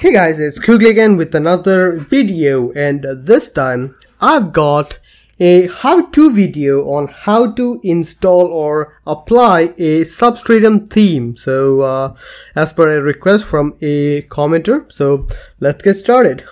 Hey guys, it's Koogly again with another video and this time I've got a how-to video on how to install or apply a Substratum theme. So uh, as per a request from a commenter, so let's get started.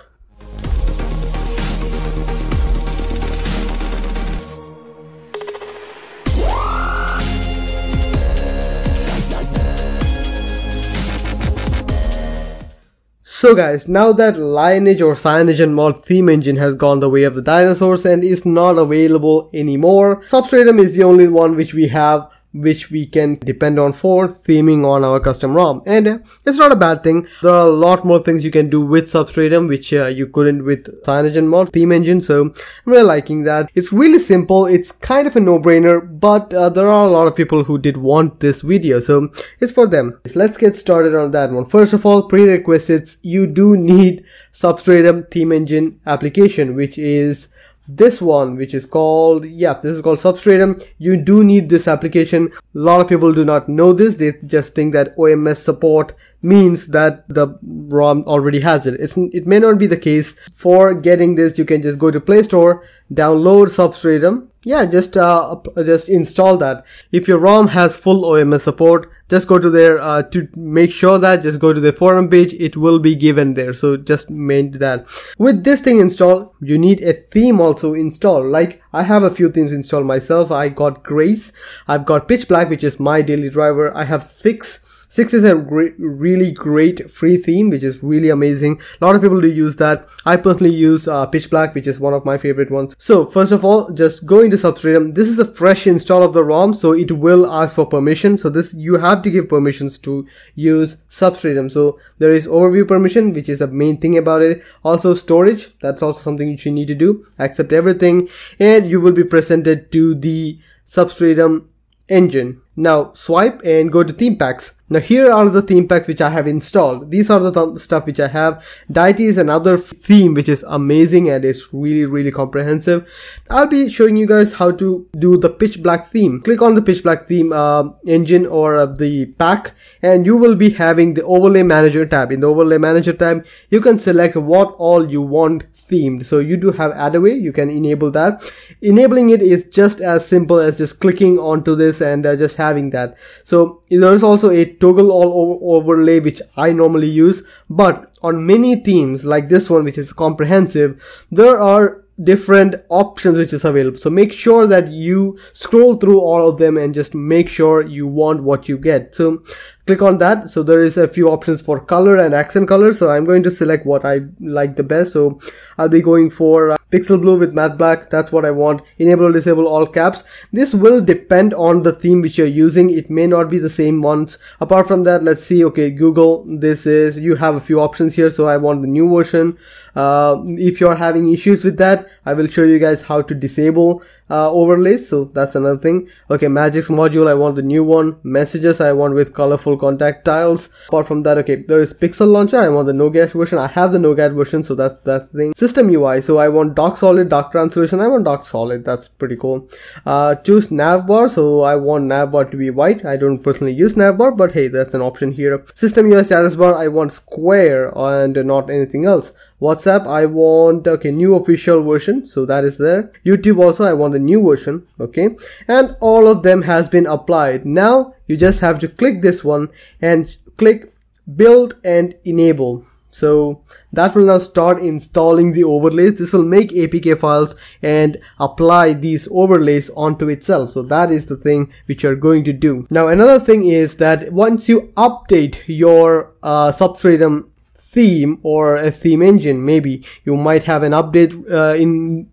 So guys, now that Lineage or CyanogenMod theme engine has gone the way of the dinosaurs and is not available anymore, Substratum is the only one which we have which we can depend on for theming on our custom ROM. And it's not a bad thing. There are a lot more things you can do with Substratum, which uh, you couldn't with CyanogenMod theme engine. So I'm really liking that. It's really simple. It's kind of a no-brainer, but uh, there are a lot of people who did want this video. So it's for them. Let's get started on that one. First of all, prerequisites. You do need Substratum theme engine application, which is this one which is called yeah this is called substratum. You do need this application. A lot of people do not know this. They just think that oms support means that the rom already has it. It's it may not be the case. For getting this you can just go to play store download substratum yeah just uh, just install that. If your rom has full oms support just go to there uh, to make sure that just go to the forum page it will be given there. So just make that. With this thing installed you need a theme also installed. Like i have a few themes installed myself. I got grace i've got pitch black which is my daily driver. I have fix 6 is a great, really great free theme, which is really amazing. A lot of people do use that. I personally use uh, Pitch Black, which is one of my favorite ones. So first of all, just go into Substratum. This is a fresh install of the ROM, so it will ask for permission. So this, you have to give permissions to use Substratum. So there is overview permission, which is the main thing about it. Also storage, that's also something you need to do. Accept everything and you will be presented to the Substratum engine. Now swipe and go to theme packs. Now here are the theme packs which I have installed. These are the th stuff which I have. Deity is another theme which is amazing and it's really really comprehensive. I'll be showing you guys how to do the pitch black theme. Click on the pitch black theme uh, engine or uh, the pack and you will be having the overlay manager tab. In the overlay manager tab you can select what all you want themed. So you do have Adaway, you can enable that. Enabling it is just as simple as just clicking onto this and uh, just having that. So there is also a toggle all overlay which I normally use, but on many themes like this one which is comprehensive, there are different options which is available so make sure that you scroll through all of them and just make sure you want what you get so click on that. So there is a few options for color and accent color. So i'm going to select what i like the best. So i'll be going for pixel blue with matte black that's what i want. Enable or disable all caps. This will depend on the theme which you're using. It may not be the same ones. Apart from that let's see okay google this is you have a few options here so i want the new version. Uh, if you're having issues with that i will show you guys how to disable uh, overlays so that's another thing. Okay Magisk module i want the new one. Messages i want with colorful contact tiles. Apart from that okay there is pixel launcher i want the nougat version. I have the nougat version so that's that thing. System ui so i want dark solid dark translucent i want dark solid that's pretty cool uh, choose navbar so i want navbar to be white i don't personally use navbar but hey that's an option here system ui status bar i want square and not anything else WhatsApp, I want, okay, new official version. So that is there. YouTube also, I want the new version. Okay. And all of them has been applied. Now you just have to click this one and click build and enable. So that will now start installing the overlays. This will make APK files and apply these overlays onto itself. So that is the thing which you're going to do. Now another thing is that once you update your uh, Substratum theme or a theme engine maybe you might have an update uh, in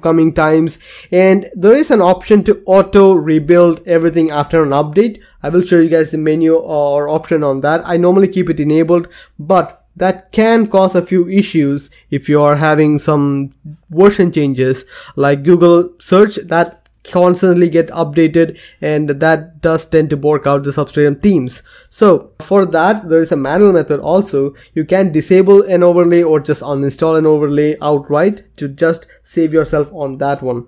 coming times and there is an option to auto rebuild everything after an update i will show you guys the menu or option on that i normally keep it enabled but that can cause a few issues if you are having some version changes like google search that constantly get updated and that does tend to work out the substratum themes. So for that there is a manual method also. You can disable an overlay or just uninstall an overlay outright to just save yourself on that one.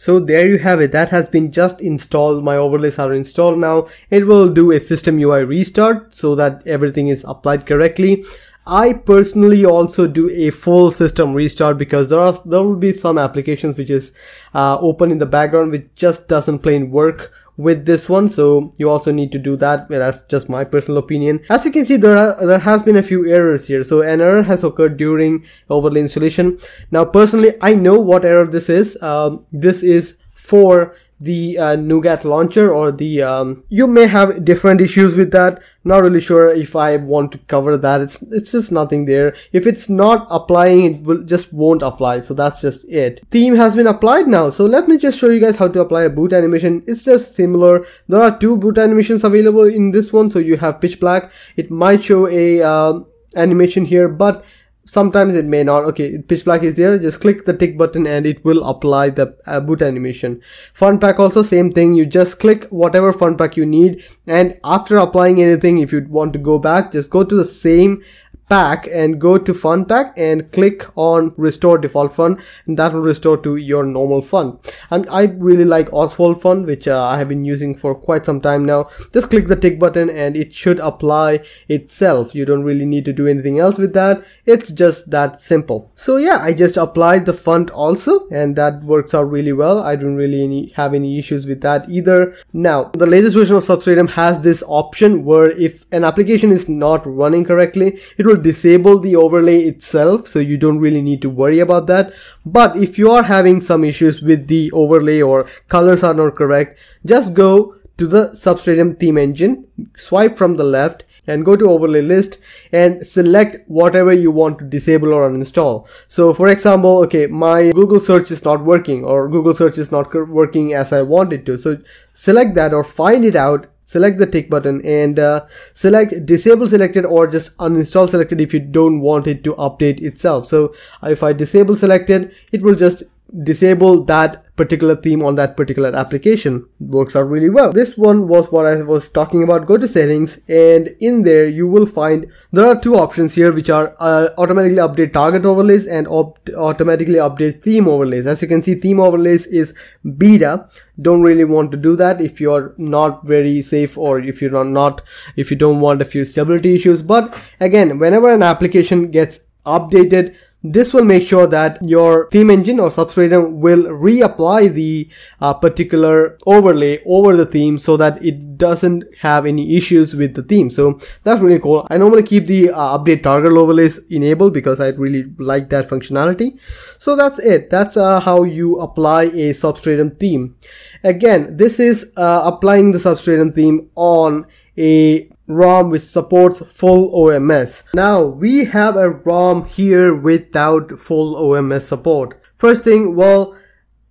So there you have it. That has been just installed. My overlays are installed now. It will do a system UI restart so that everything is applied correctly. I personally also do a full system restart because there are there will be some applications which is uh, open in the background which just doesn't plain work with this one so you also need to do that. Well, that's just my personal opinion. As you can see there are there has been a few errors here. So an error has occurred during overlay installation. Now personally i know what error this is. Um, this is for the uh, Nougat launcher or the um, you may have different issues with that. Not really sure if I want to cover that. It's it's just nothing there. If it's not applying it will just won't apply. So that's just it. Theme has been applied now. So let me just show you guys how to apply a boot animation. It's just similar. There are two boot animations available in this one. So you have pitch black. It might show a uh, animation here but sometimes it may not. Okay pitch black is there. Just click the tick button and it will apply the uh, boot animation. Fun pack also same thing. You just click whatever font pack you need. And after applying anything if you want to go back just go to the same pack and go to font pack and click on restore default fun and that will restore to your normal fun and i really like oswald fun which uh, i have been using for quite some time now. Just click the tick button and it should apply itself. You don't really need to do anything else with that. It's just that simple. So yeah i just applied the font also and that works out really well. I don't really any, have any issues with that either. Now the latest version of substratum has this option where if an application is not running correctly it will disable the overlay itself so you don't really need to worry about that but if you are having some issues with the overlay or colors are not correct just go to the substratum theme engine swipe from the left and go to overlay list and select whatever you want to disable or uninstall. So for example, okay, my Google search is not working or Google search is not working as I want it to. So select that or find it out select the tick button and uh, select disable selected or just uninstall selected if you don't want it to update itself. So if I disable selected it will just disable that particular theme on that particular application. Works out really well. This one was what i was talking about go to settings and in there you will find there are two options here which are uh, automatically update target overlays and automatically update theme overlays. As you can see theme overlays is beta. Don't really want to do that if you're not very safe or if you're not if you don't want a few stability issues. But again whenever an application gets updated this will make sure that your theme engine or Substratum will reapply the uh, particular overlay over the theme so that it doesn't have any issues with the theme. So that's really cool. I normally keep the uh, update target overlays enabled because I really like that functionality. So that's it. That's uh, how you apply a Substratum theme. Again, this is uh, applying the Substratum theme on a ROM which supports full OMS. Now we have a ROM here without full OMS support. First thing, well,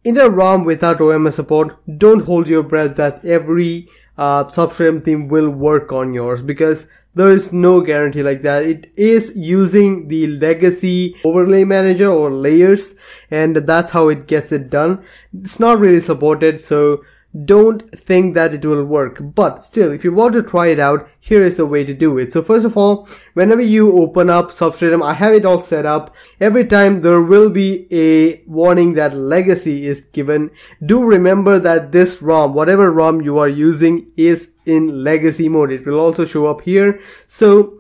in a ROM without OMS support, don't hold your breath that every uh, theme will work on yours because there is no guarantee like that. It is using the legacy overlay manager or layers and that's how it gets it done. It's not really supported so don't think that it will work. But still if you want to try it out here is the way to do it. So first of all whenever you open up substratum i have it all set up. Every time there will be a warning that legacy is given. Do remember that this rom whatever rom you are using is in legacy mode. It will also show up here. So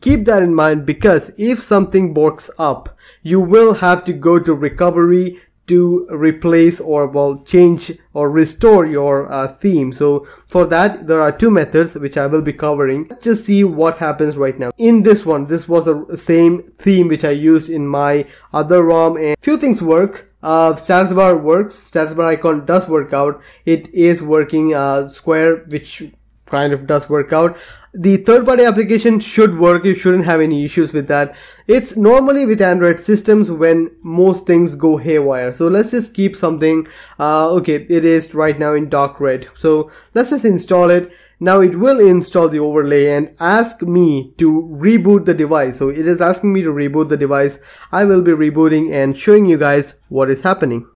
keep that in mind because if something borks up you will have to go to recovery to replace or well change or restore your uh, theme. So for that there are two methods which i will be covering. Let's just see what happens right now. In this one this was the same theme which i used in my other rom and few things work. Uh, status bar works. Status bar icon does work out. It is working uh, square which kind of does work out the third party application should work. You shouldn't have any issues with that. It's normally with android systems when most things go haywire. So let's just keep something uh, okay it is right now in dark red. So let's just install it. Now it will install the overlay and ask me to reboot the device. So it is asking me to reboot the device. I will be rebooting and showing you guys what is happening.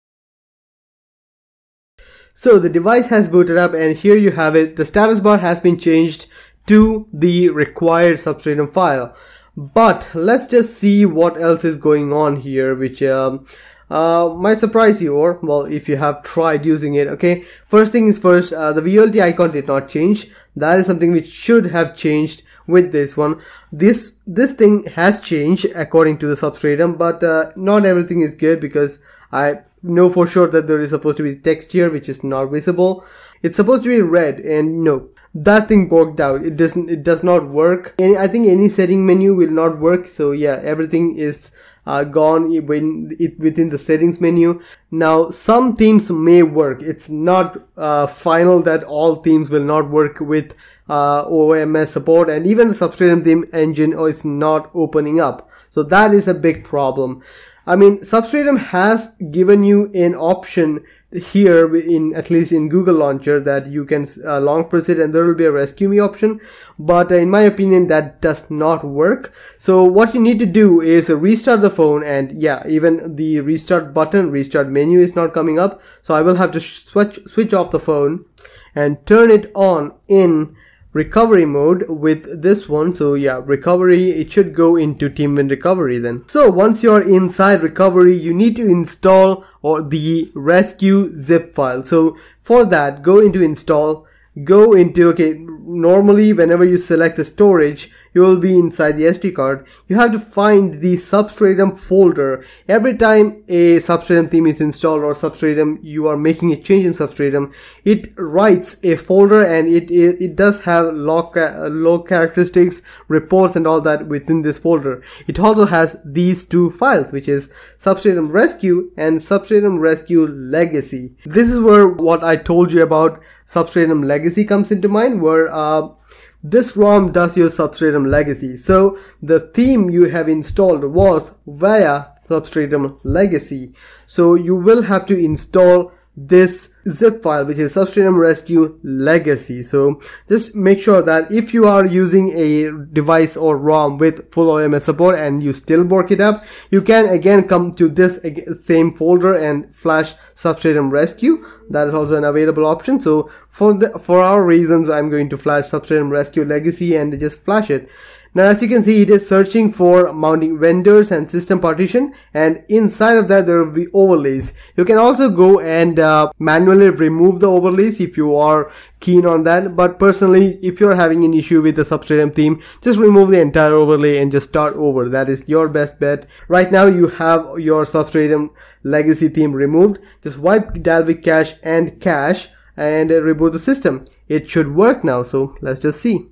So the device has booted up and here you have it. The status bar has been changed to the required substratum file. But let's just see what else is going on here, which um, uh, might surprise you or well if you have tried using it okay? First thing is first uh, the VLT icon did not change. That is something which should have changed with this one. This this thing has changed according to the substratum but uh, not everything is good because I know for sure that there is supposed to be text here which is not visible. It's supposed to be red and no that thing worked out. It doesn't it does not work. And i think any setting menu will not work. So yeah everything is uh, gone when it within the settings menu. Now some themes may work. It's not uh, final that all themes will not work with uh, OMS support. And even the Substratum theme engine is not opening up. So that is a big problem. I mean Substratum has given you an option here in at least in Google Launcher that you can uh, long press it and there will be a rescue me option. But uh, in my opinion that does not work. So what you need to do is restart the phone and yeah even the restart button restart menu is not coming up. So I will have to switch switch off the phone and turn it on in recovery mode with this one. So yeah recovery it should go into teamwin recovery then. So once you're inside recovery you need to install or the rescue zip file. So for that go into install go into okay normally whenever you select the storage you will be inside the SD card. You have to find the substratum folder. Every time a substratum theme is installed or substratum you are making a change in substratum it writes a folder and it it, it does have log, log characteristics reports and all that within this folder. It also has these two files which is substratum rescue and substratum rescue legacy. This is where what I told you about substratum legacy comes into mind where uh, this ROM does your substratum legacy. So the theme you have installed was via substratum legacy. So you will have to install this zip file which is substratum rescue legacy. So just make sure that if you are using a device or ROM with full OMS support and you still work it up you can again come to this same folder and flash substratum rescue. That is also an available option. So for the for our reasons I'm going to flash substratum rescue legacy and just flash it now as you can see it is searching for mounting vendors and system partition and inside of that there will be overlays. You can also go and uh, manually remove the overlays if you are keen on that but personally if you're having an issue with the substratum theme just remove the entire overlay and just start over. That is your best bet. Right now you have your substratum legacy theme removed. Just wipe dalvik cache and cache and reboot the system. It should work now so let's just see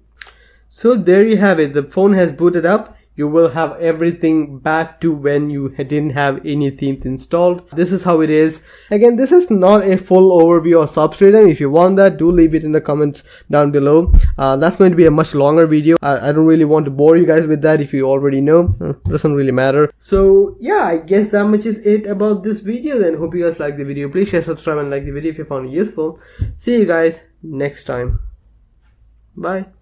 so there you have it. The phone has booted up. You will have everything back to when you didn't have any themes installed. This is how it is. Again, this is not a full overview of Substratum. If you want that, do leave it in the comments down below. Uh, that's going to be a much longer video. I, I, don't really want to bore you guys with that if you already know. Uh, doesn't really matter. So yeah, I guess that much is it about this video then. Hope you guys like the video. Please share, subscribe and like the video if you found it useful. See you guys next time. Bye.